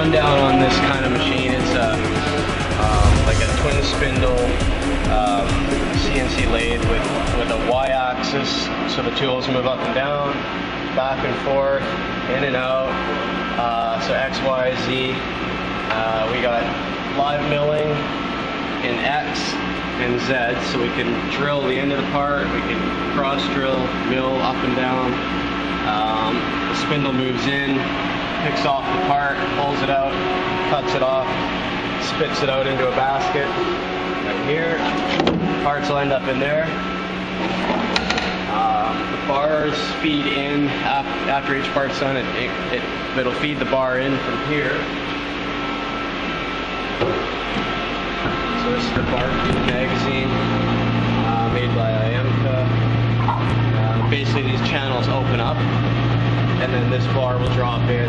rundown on this kind of machine. It's a, um, like a twin spindle um, CNC lathe with, with a y-axis so the tools move up and down, back and forth, in and out. Uh, so X, Y, Z. Uh, we got live milling in X and Z so we can drill the end of the part, we can cross drill, mill up and down. Um, the spindle moves in, picks off the part, pulls it out, cuts it off, spits it out into a basket right here. Parts will end up in there. Um, the bars feed in after each part's done. It, it, it, it'll feed the bar in from here. So this is the bar magazine uh, made by IEMCA. Uh, basically, these channels open up and then this bar will drop in.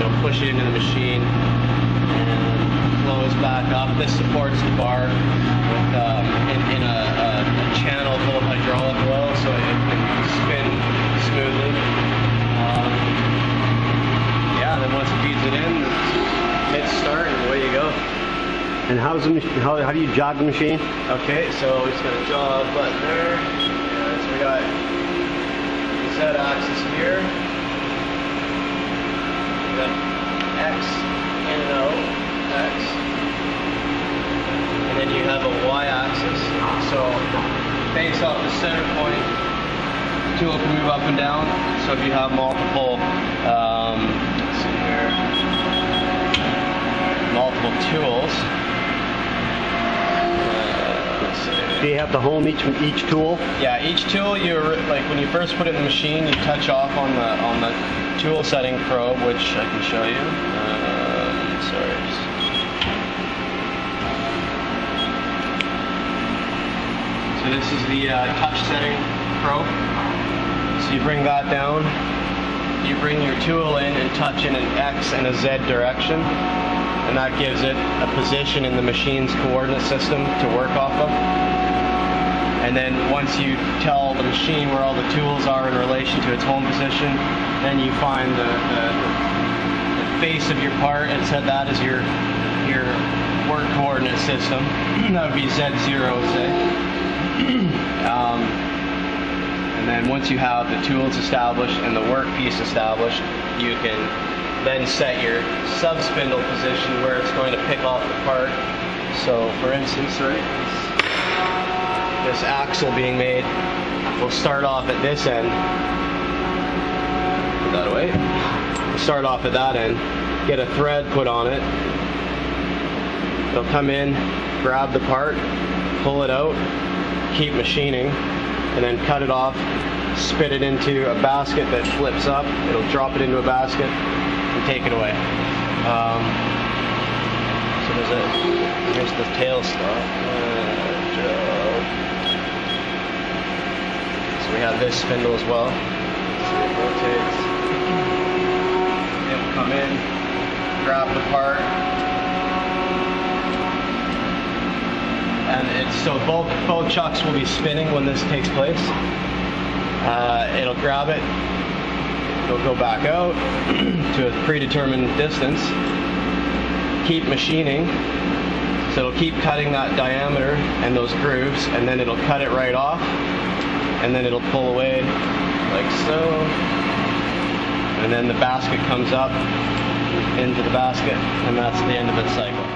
It'll push it into the machine and close back up. This supports the bar with, um, in, in a, a, a, channel full of hydraulic oil so it can spin smoothly. Um, yeah, then once it feeds it in, hit start and away you go. And how's the how, how do you jog the machine? Okay, so we just got a jog button there. Yeah, so we got Z axis here. X and an O, X. And then you have a Y axis. So based off the center point, the tool can move up and down. So if you have multiple, um, let's see here, multiple tools. Do you have the home each each tool? Yeah, each tool you're like when you first put it in the machine, you touch off on the on the tool setting probe, which I can show you. Um, sorry. So this is the uh, touch setting probe. So you bring that down. You bring your tool in and touch in an X and a Z direction and that gives it a position in the machine's coordinate system to work off of. And then once you tell the machine where all the tools are in relation to its home position, then you find the, the, the face of your part and set that as your your work coordinate system. that would be Z0, say. um, and then once you have the tools established and the work piece established, you can then set your sub spindle position where it's going to pick off the part. So for instance, right, this, axle being made We'll start off at this end. Put that away. Start off at that end, get a thread put on it. It'll come in, grab the part, pull it out, keep machining, and then cut it off, spit it into a basket that flips up. It'll drop it into a basket, and take it away. Um, so there's a, here's the tailstock. So we have this spindle as well. So it rotates. It'll come in, grab the part. And it's so both both chucks will be spinning when this takes place. Uh, it'll grab it, It'll go back out to a predetermined distance, keep machining, so it'll keep cutting that diameter and those grooves, and then it'll cut it right off, and then it'll pull away like so, and then the basket comes up into the basket, and that's the end of its cycle.